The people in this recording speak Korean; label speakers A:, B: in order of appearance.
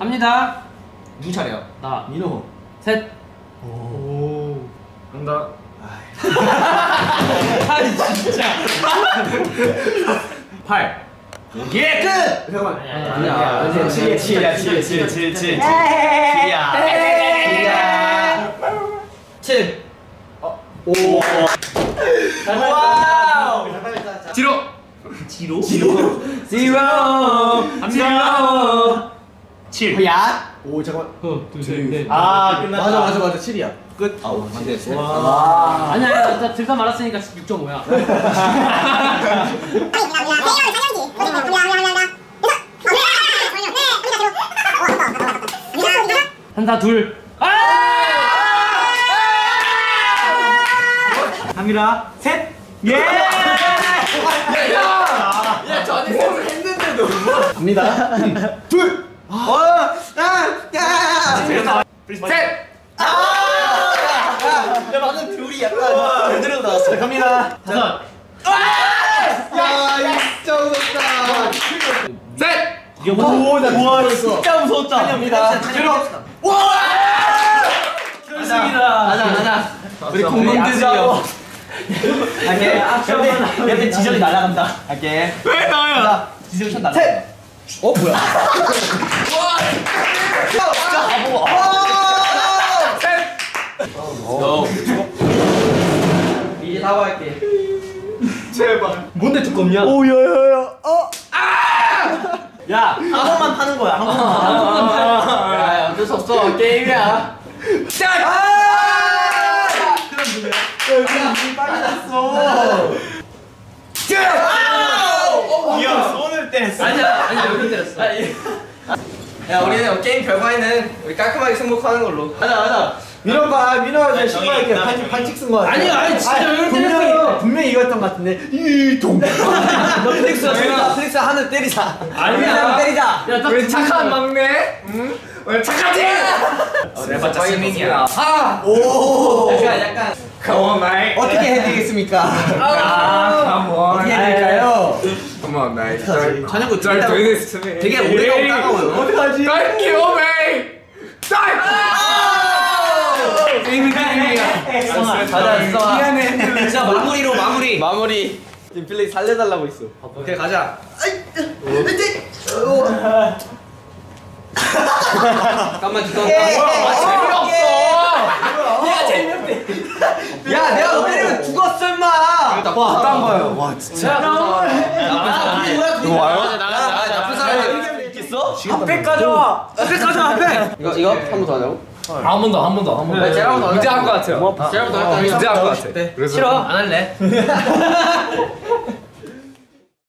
A: 합니다.
B: 누구 차례야?
A: 나,
C: 민호.
A: 셋.
C: 오.
B: 간다.
A: 아니 진짜.
B: 8.
C: 예 끝. 잠깐만.
A: 아니야.
C: 아니야. 칠이야 칠이야 칠 칠.
B: 7, 7, 7.
C: 칠이야. 칠이야.
A: 7.
C: 오. wow.
B: 뒤로.
C: 지로? 지로. 지로.
A: 갑니다.
B: 7.
C: 야. 오 잠깐만.
A: 하나, 둘, 셋, 넷.
C: 아 끝났다. 맞아 맞아 맞아 7이야. 끝.
B: 아우, 안 돼.
C: 와.
A: 아니야, 아니야, 나 들다 말았으니까 6.5야. 한다 둘.
C: 갑니다. 셋. 예.
B: 야, 전에 셋을 했는데도.
C: 갑니다. 둘. 야 방금 둘이 약간 제대로 나왔어. 갑니다.
A: 다섯.
C: 야 진짜 무섭다.
B: 셋.
A: 이거 뭐?
C: 오나 무서웠어. 진짜 무서웠다. 찬영입니다. 제로.
A: 결승이다.
C: 가자 가자. 우리 공동대죠. 갈게. 옆에 옆에 지정이 날아간다. 갈게.
B: 왜 나야?
C: 샷 날아. 셋. 어 뭐야? 진짜 바보.
B: 너.
C: 이제 사과할게.
B: 제발.
C: 뭔데 두껍냐? 오 야 야 야. 어. 야, 한 번만 타는 거야. 한 번만.
A: 야, 어쩔 수 없어. 게임이야.
B: 짠.
C: 아! 그럼 누구야? 야, 눈이 빨리 났어.
B: 이야, 손을 뗐어.
A: 아니야, 아니야, 여기 때렸어.
D: 야 우리는 게임 결과에는 우리 깔끔하게 승복하는 걸로
C: 가자, 가자. 민호 봐, 민호가 저 신발 이렇게 반칙 반칙 쓴거 같아.
A: 아니야, 아니, 진짜 왜 이렇게
C: 분명히
A: 때렸어?
C: 분명히 이겼던 것 같은데. 이동. 너 플렉스가 때리자. 플렉스 하늘 때리자.
A: 아니야.
C: 때리자.
A: 야, 딱
D: 우리 착한 막내 응? 우리 착하지?
B: 내봤자 승민이야.
D: 아!
C: 오.
D: 약간 약간 Come on mate
C: 어떻게 해드리겠습니까?
D: 아, come on
C: 어떻게 해드릴까요?
D: Come on mate
C: 어떡하지?
D: 찬영구 잘
C: 되게 오래가고 따가워요. 어떡하지?
D: Thank you mate
C: 게 가자. 미안해. 자, 마무리로 마무리.
D: 마무리 지금 빌리 살려달라고 있어
C: 오케이, 가자.
D: 잠깐만
C: 예.
D: 기다려
C: 얘가 재미없대. 야, 내가 너 때리면 죽었어, 임마.
D: 와, 거예요? 와,
C: 이거
D: 와요?
C: 나쁜 사람이 있겠어? 핫팩 가져와. 핫팩 가져와, 핫팩.
D: 이거 이거 한 번 더 하자고?
A: 한 번 더, 한 번 더, 한 번 더.
D: 네, 제가 한번 더
B: 문제 할것 같아요.
D: 제가 한번 더 할까?
A: 싫어, 안 할래.